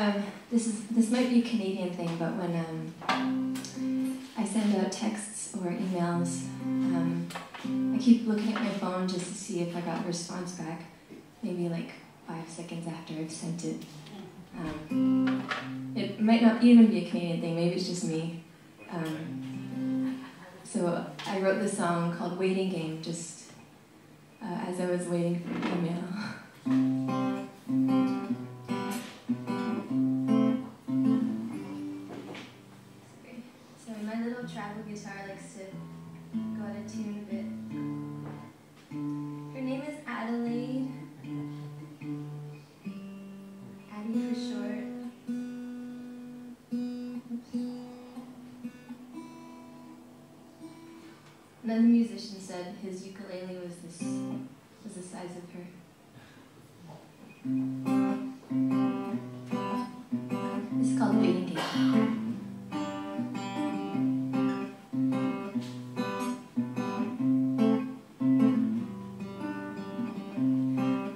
Um, this is this might be a Canadian thing, but when um, I send out texts or emails, um, I keep looking at my phone just to see if I got a response back. Maybe like five seconds after I've sent it. Um, it might not even be a Canadian thing. Maybe it's just me. Um, so I wrote this song called "Waiting Game" just uh, as I was waiting for an email. Another musician said his ukulele was this was the size of her. It's called Waiting Game.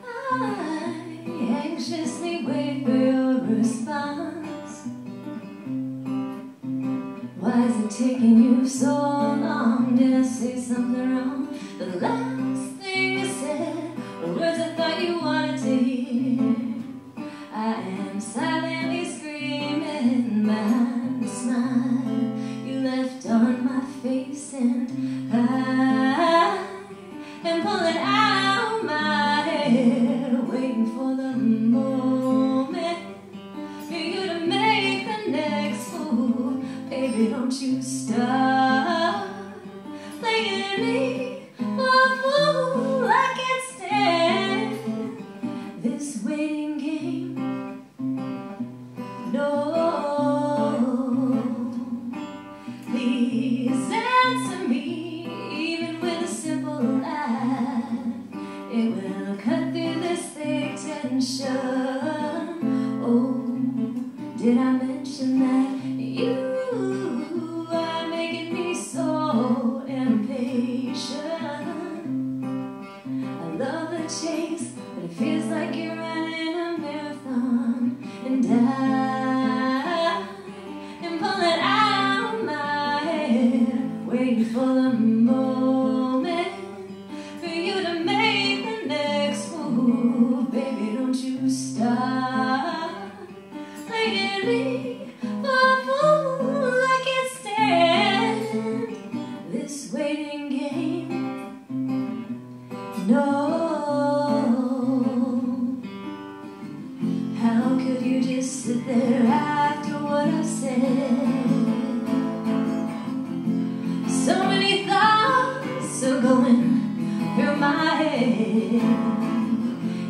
I anxiously wait for your response. Why is it taking you so long? Say something wrong? The last thing you said were words I thought you wanted to hear. I am silently screaming behind the smile you left on my face, and I am pulling out my hair, waiting for the moment for you to make the next move. Baby, don't you stop thick tension. Oh, did I mention that you are making me so impatient? I love the chase, but it feels like you're running a marathon, and I am pulling out my hair, waiting for the moment me for a fool. I can't stand this waiting game. No. How could you just sit there after what I've said? So many thoughts are going through my head.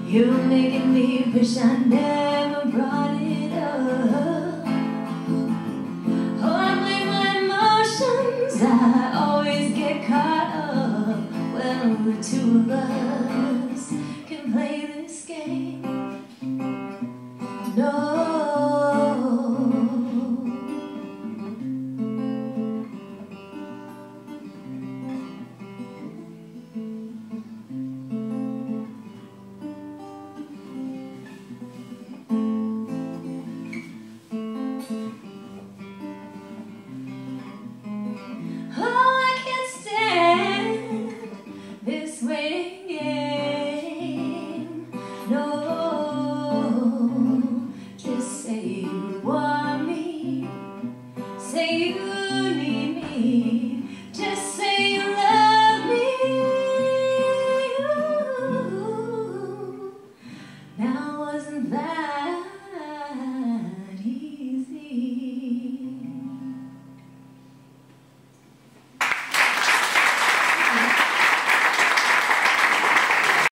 You're making me wish I never brought it I always get caught up. Well, the two of us can play this game.